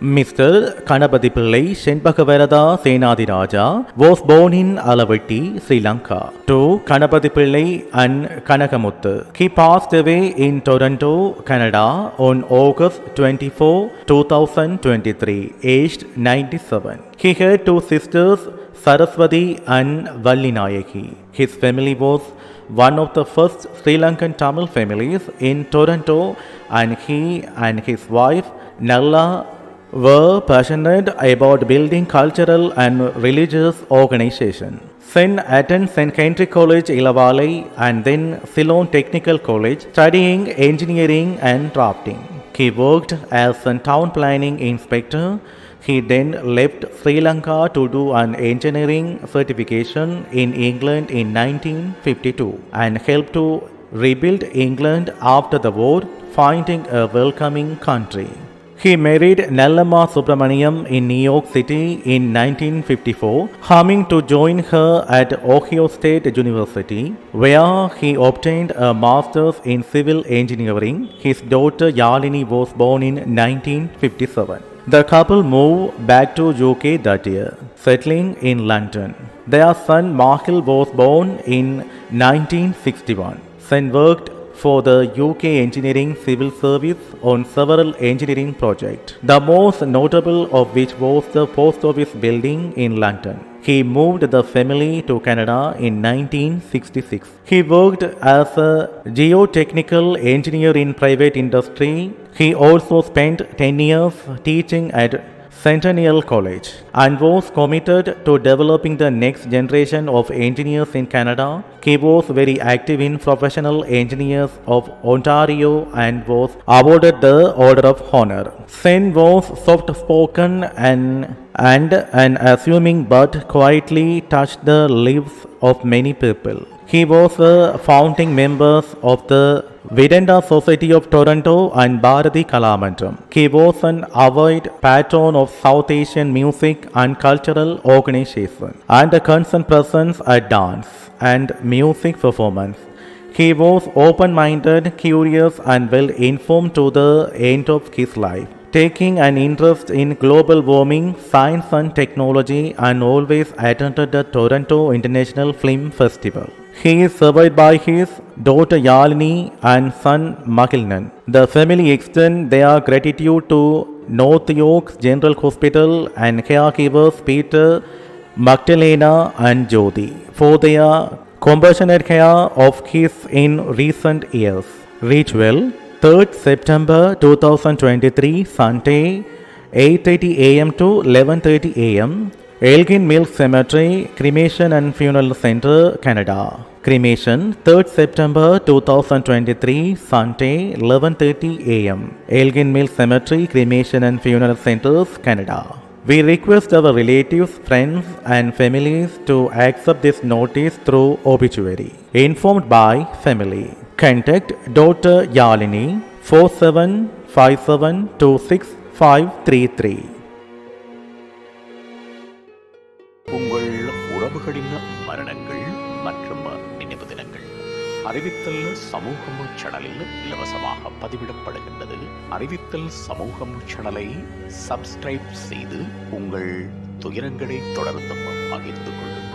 Mr. Kanapati Pillai Shenbhagavarada Senadiraja was born in Alaveddy, Sri Lanka, to Kanapati and Kanagamuthu. He passed away in Toronto, Canada on August 24, 2023, aged 97. He had two sisters, Sarasvati and Vallinayaki. His family was one of the first Sri Lankan Tamil families in Toronto, and he and his wife Nalla were passionate about building cultural and religious organization. Sen attended St. Henry College, Ilavalai, and then Ceylon Technical College, studying engineering and drafting. He worked as a town planning inspector. He then left Sri Lanka to do an engineering certification in England in 1952 and helped to rebuild England after the war, finding a welcoming country. He married Nallamma Subramaniam in New York City in 1954, coming to join her at Ohio State University, where he obtained a master's in civil engineering. His daughter Yalini was born in 1957. The couple moved back to UK that year, settling in London. Their son Mahil was born in 1961. Sen worked for the UK Engineering Civil Service on several engineering projects, the most notable of which was the post office building in London. He moved the family to Canada in 1966. He worked as a geotechnical engineer in private industry. He also spent 10 years teaching at Centennial College and was committed to developing the next generation of engineers in Canada. He was very active in Professional Engineers of Ontario and was awarded the Order of Honor. Sen was soft spoken and and an assuming but quietly touched the lives of many people. He was a founding member of the Vedanta Society of Toronto and Bharati Kalamandram. He was an avid patron of South Asian music and cultural organization and a constant presence at dance and music performance. He was open minded, curious, and well informed to the end of his life, taking an interest in global warming, science, and technology, and always attended the Toronto International Film Festival. He is survived by his daughter Yalini and son Mahilnan. The family extend their gratitude to North York General Hospital and caregivers Peter, Magdalena, and Jodi for their compassionate care of his in recent years. Reach well, 3rd September 2023, Sunday, 8:30 a.m. to 11:30 a.m. Elgin Mills Cemetery, Cremation and Funeral Center, Canada. Cremation 3rd September 2023 Sunday 11:30 a.m. Elgin Mills Cemetery Cremation and Funeral Centers Canada. We request our relatives, friends and families to accept this notice through obituary. Informed by family. Contact Dr. Yalini 4757265533. உங்கள் உறவுகளின் மரணங்கள் மற்றும் நினைவு தினங்கள். அறிவித்தல் சமூகம் சேனலில் இலவசமாக பதிவிடப்படுகின்றது. அறிவித்தல் சமூகம் சேனலை சப்ஸ்கிரைப் செய்து உங்கள் துயரங்களை தொடர்ந்தும் பகிர்ந்து கொள்ளுங்கள்.